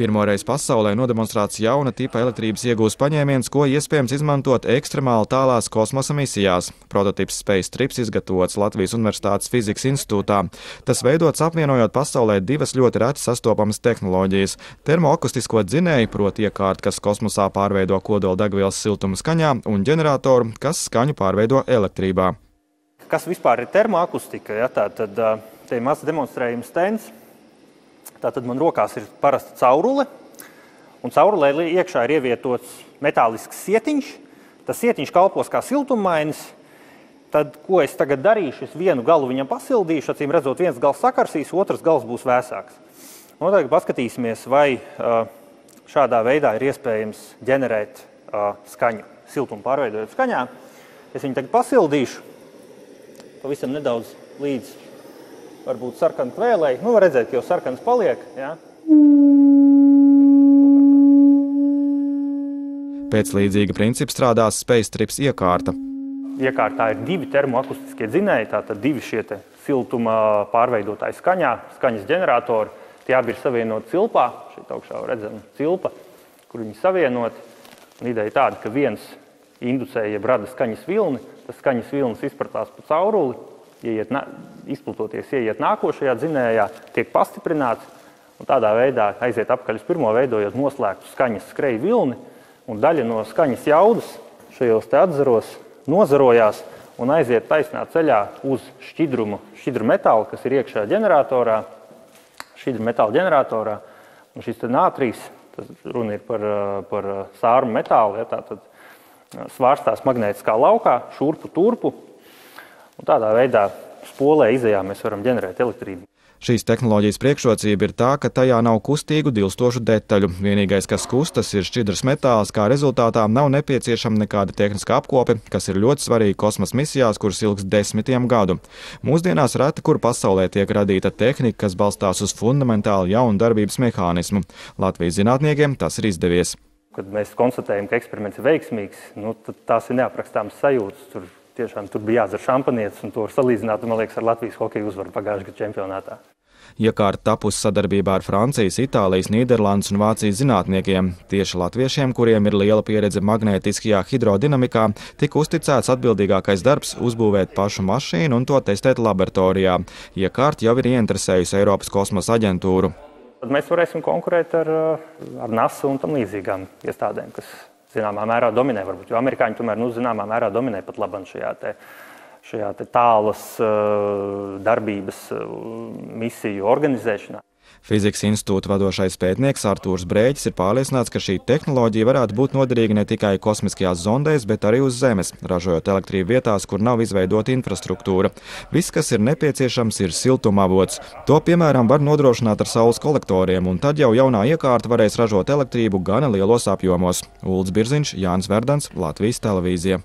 Pirmoreiz pasaulē nodemonstrēts jauna tipa elektrības iegūs paņēmiens, ko iespējams izmantot ekstremāli tālās kosmosa misijās. Prototyps Space Trips izgatavots Latvijas Universitātes fizikas institūtā. Tas veidots apvienojot pasaulē divas ļoti reti sastopamas tehnoloģijas - termoakustisko dzinēju, proti iekārtu, kas kosmosā pārveido kodoldegvielas siltumu skaņā, un ģeneratoru, kas skaņu pārveido elektrībā. Kas vispār ir termoakustika? Ja? Tā tad te ir mazs demonstrējums stends Tātad man rokās ir parasta caurule, un caurulē iekšā ir ievietots metālisks sietiņš. Tas sietiņš kalpos kā siltummainis. Tad, ko es tagad darīšu? Es vienu galu viņam pasildīšu, acīm redzot, viens gals sakarsīs, otrs gals būs vēsāks. Un tagad paskatīsimies, vai šādā veidā ir iespējams ģenerēt skaņu, siltumu pārveidojot skaņā. Es viņu tagad pasildīšu pavisam nedaudz līdz varbūt sarkanu kvēlēji. Nu, var redzēt, ka jau sarkans paliek. Ja? Pēc līdzīga principa strādās Space Trips iekārta. Iekārtā ir divi termoakustiskie dzinēji, tātad divi šie siltuma pārveidotāji skaņā, skaņas ģeneratori. Tie abi ir savienoti cilpā. Šeit augšā redzama cilpa, kur viņi savienoti. Un ideja ir tāda, ka viens inducē, jeb rada skaņas vilni, tas skaņas vilnis izpratās pa cauruli, ieiet, izplatoties, ieiet nākošajā dzinējā, tiek pastiprināts un tādā veidā aiziet apkaļ uz pirmo, veidojot noslēgtu skaņas skreju vilni. Daļa no skaņas jaudas šajos atzaros nozarojās un aiziet taisnā ceļā uz šķidrumu, šķidru metālu, kas ir iekšā ģeneratorā. Šķidru metāla ģeneratorā. Un šis nātrijs, tas runa ir par, par sārmu metālu, ja, tātad svārstās magnētiskā laukā, šurpu turpu, Un tādā veidā spolē izējā mēs varam ģenerēt elektrību. Šīs tehnoloģijas priekšrocība ir tā, ka tajā nav kustīgu, dilstošu detaļu. Vienīgais, kas kustas, ir šķidrs metāls, kā rezultātā nav nepieciešama nekāda tehniska apkope, kas ir ļoti svarīga kosmosa misijās, kuras ilgs desmitiem gadu. Mūsdienās reti kur pasaulē tiek radīta tehnika, kas balstās uz fundamentālu jaunu darbības mehānismu. Latvijas zinātniekiem tas ir izdevies. Kad mēs konstatējam, ka eksperiments ir veiksmīgs, nu, tad tās ir neaprakstāmas sajūtas. Tur tiešām tur bija jādzer šampanietis, un to var salīdzināt, man liekas, ar Latvijas hokeja uzvaru pagājušajā gada čempionātā. Iekārta tapusi sadarbībā ar Francijas, Itālijas, Nīderlandes un Vācijas zinātniekiem. Tieši latviešiem, kuriem ir liela pieredze magnētiskajā hidrodinamikā, tika uzticēts atbildīgākais darbs uzbūvēt pašu mašīnu un to testēt laboratorijā. Iekārta jau ir ieinteresējusi Eiropas kosmosa aģentūru. Tad mēs varēsim konkurēt ar, ar NASA un tam līdzīgām iestādēm, kas zināmā mērā dominē. Varbūt, jo amerikāņi tomēr nu, zināmā mērā dominē pat labam šajā te, šajā te tālas uh, darbības uh, misiju organizēšanā. Fizikas institūta vadošais pētnieks Artūrs Brēķis ir pārliecināts, ka šī tehnoloģija varētu būt noderīga ne tikai kosmiskajās zondēs, bet arī uz Zemes, ražojot elektrību vietās, kur nav izveidota infrastruktūra. Viss, kas ir nepieciešams, ir siltumavots. To, piemēram, var nodrošināt ar saules kolektoriem, un tad jau jaunā iekārta varēs ražot elektrību gana lielos apjomos. Ulds Birziņš, Jānis Verdans, Latvijas televīzija.